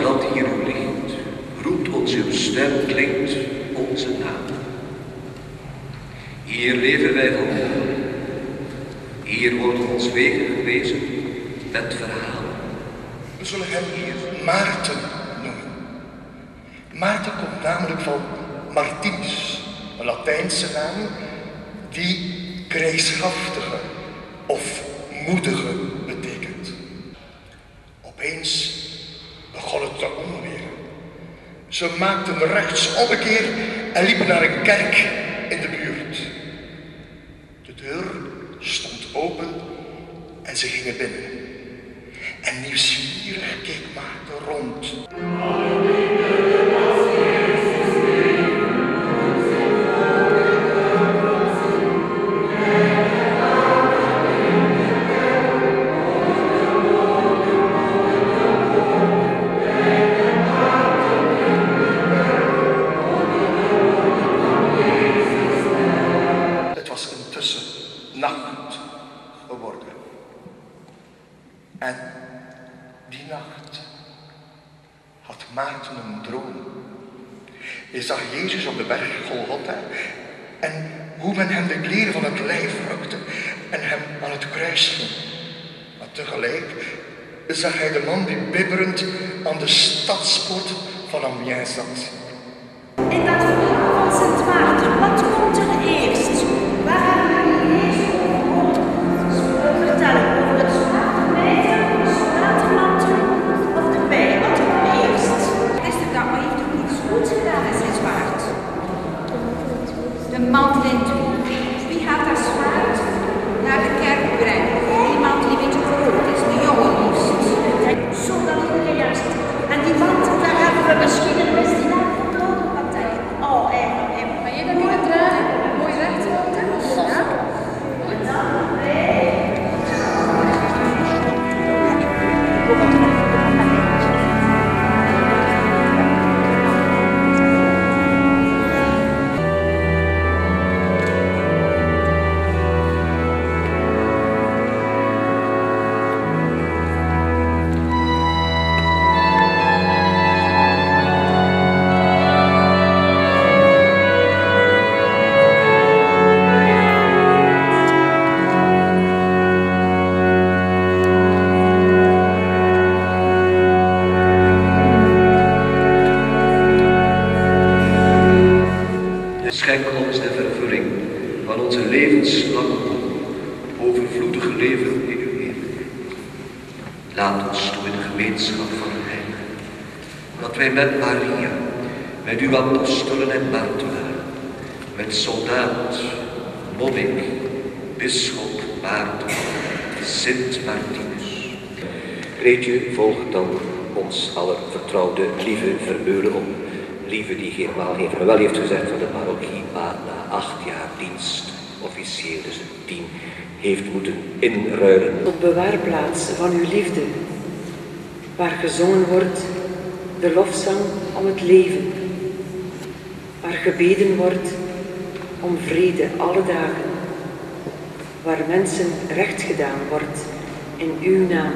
Brandt hier uw licht, roept ons uw stem, klinkt onze naam. Hier leven wij van. Hier worden ons wegen gewezen met verhalen. We zullen hem hier Maarten noemen. Maarten komt namelijk van Martinus, een Latijnse naam die krijgshaftige of moedige Ze maakten rechts ommekeer en liepen naar een kerk in de buurt. De deur stond open en ze gingen binnen. En nieuwsgierig keek Maarten rond. Die nacht had Maarten een droom. Hij zag Jezus op de berg Golgotha en hoe men hem de kleren van het lijf rukte en hem aan het kruis ging. Maar tegelijk zag hij de man die bibberend aan de stadspoort van Amiens zat. In dat verhaal van Sint Maarten, wat komt er eerst? Schenk ons de vervulling van onze levenslange overvloedige leven in uw heerlijkheid. Laat ons toe in de gemeenschap van de Heilige, dat wij met Maria, met uw apostelen en martelaar, met soldaat, monnik, bisschop Maarten, Sint Martinus, Reetje volgt dan ons aller vertrouwde lieve Vermeulen op. Lieve die geen maal heeft, maar wel heeft gezegd van de parochie, maar na acht jaar dienst, officieel dus een tien, heeft moeten inruilen. Tot bewaarplaats van uw liefde, waar gezongen wordt de lofzang om het leven, waar gebeden wordt om vrede alle dagen, waar mensen recht gedaan wordt in uw naam.